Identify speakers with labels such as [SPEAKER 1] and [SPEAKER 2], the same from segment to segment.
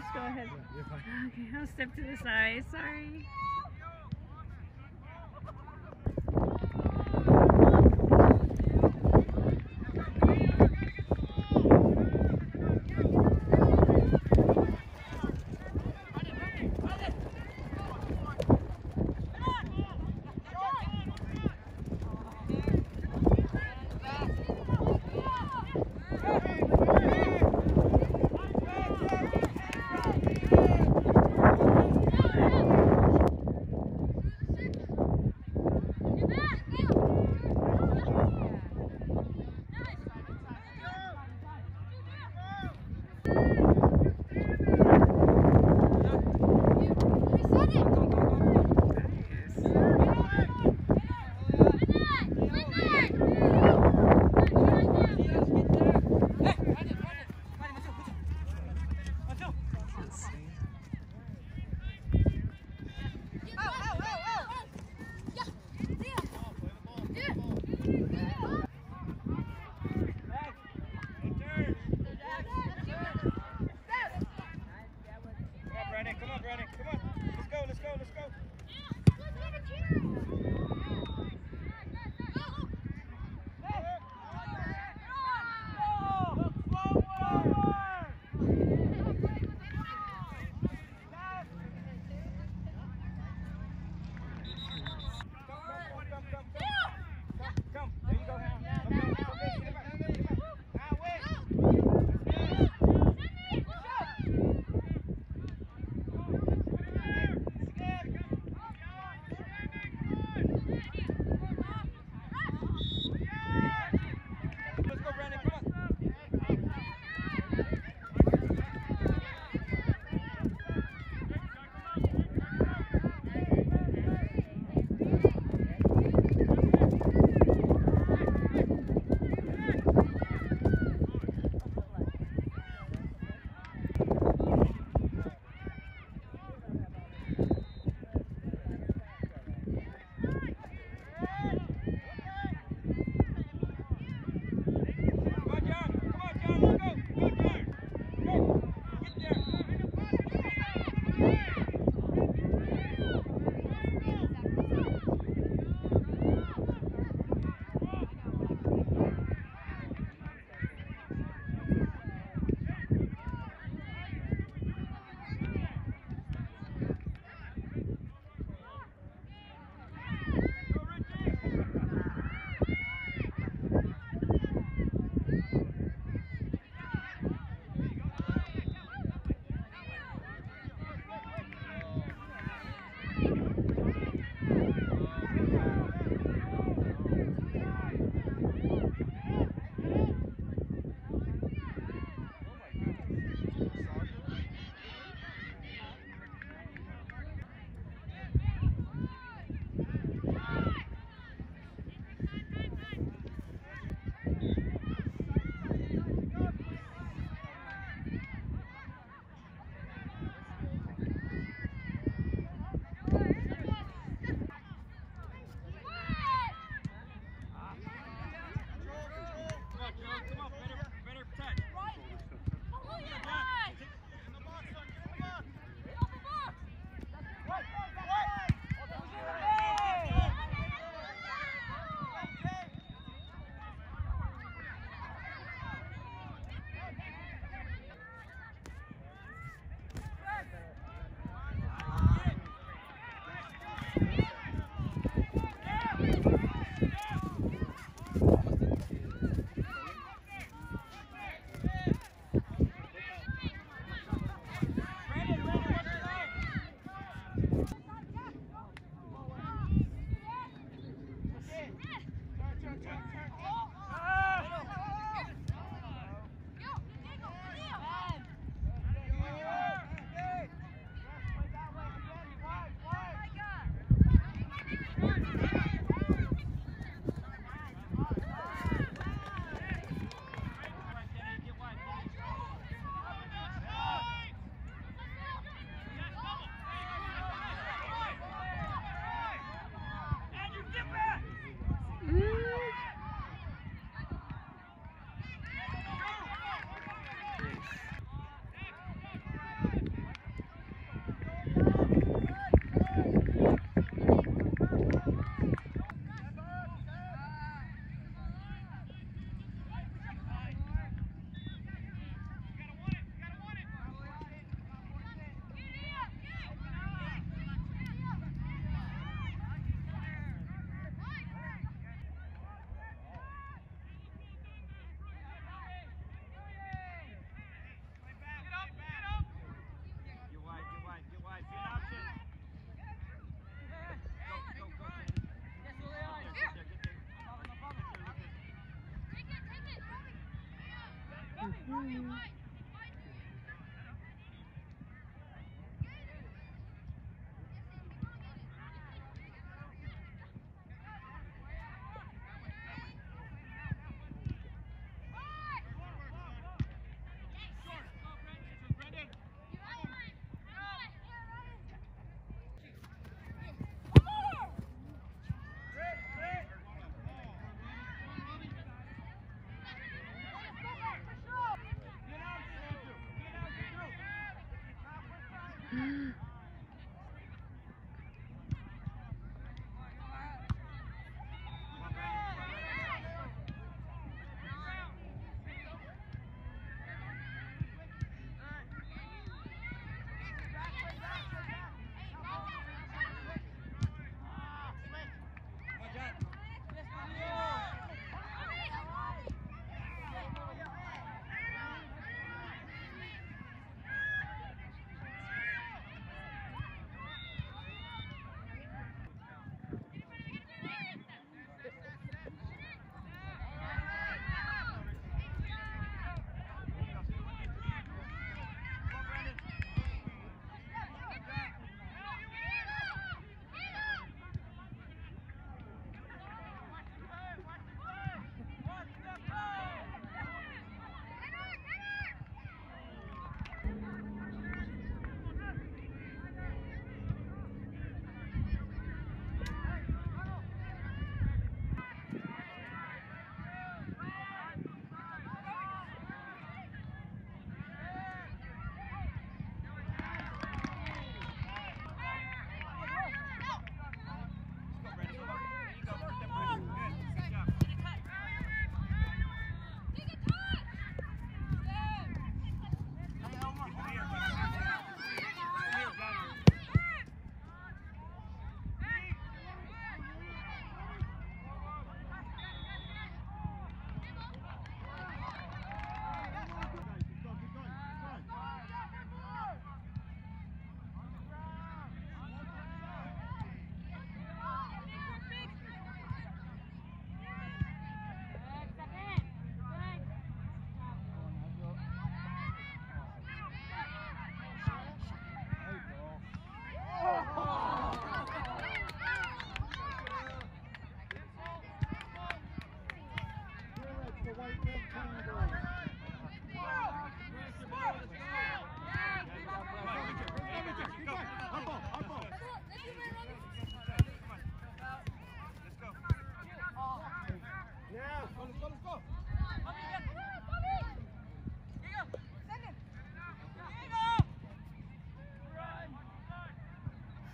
[SPEAKER 1] Just go ahead.
[SPEAKER 2] Fine.
[SPEAKER 1] Okay, I'll step to the side. Sorry.
[SPEAKER 2] Come on,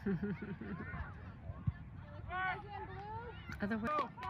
[SPEAKER 1] Other way.